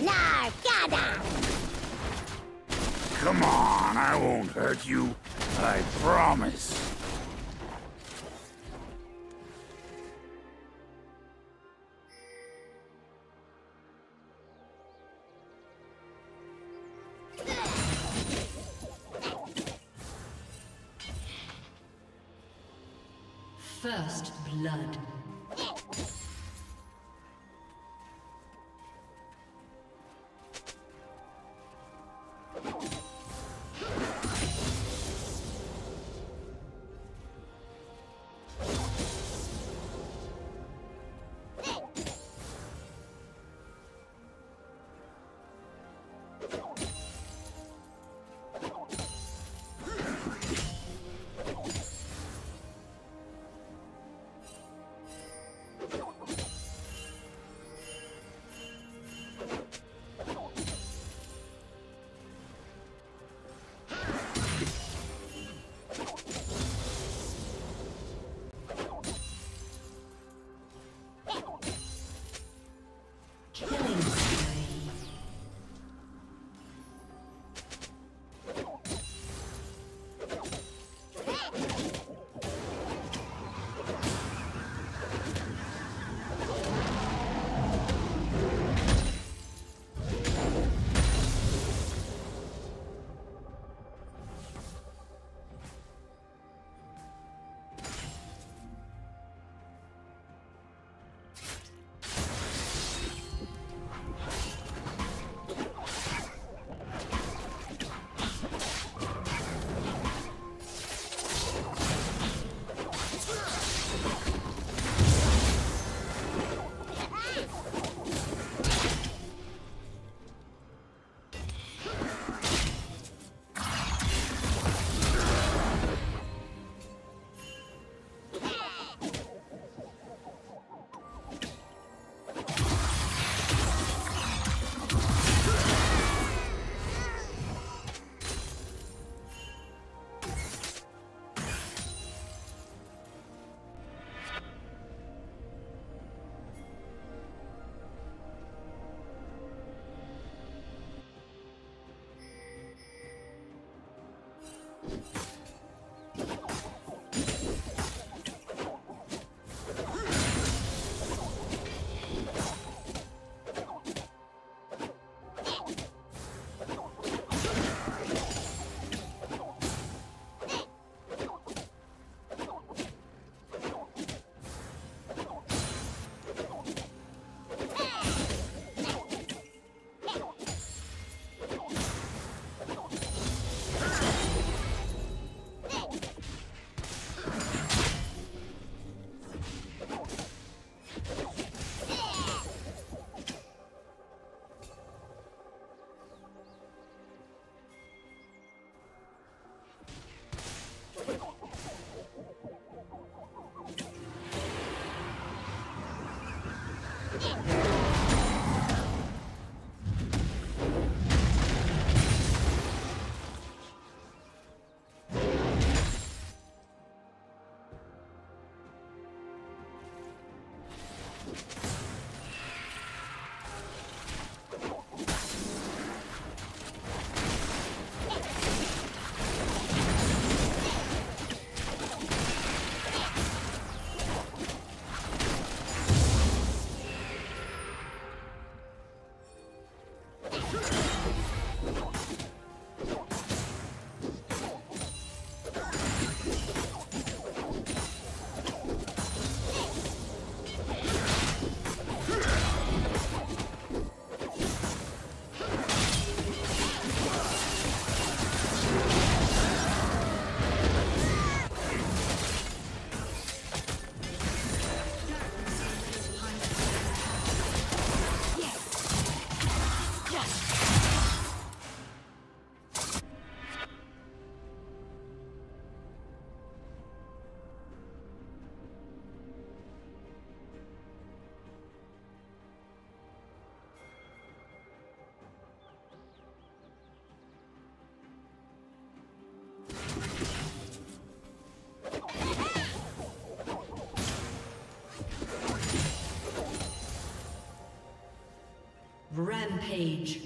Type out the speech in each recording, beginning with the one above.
Largada! Come on, I won't hurt you. I promise. First blood. Rampage.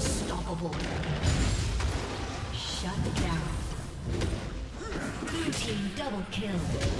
Unstoppable. Shut down. Blue team double kill.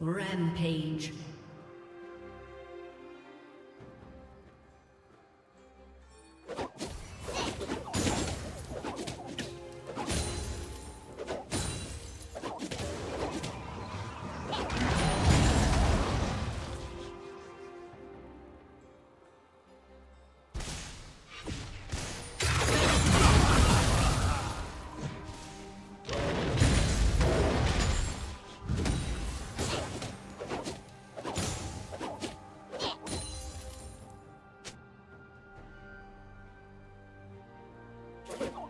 Rampage. Oh,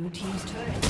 Blue Team's turret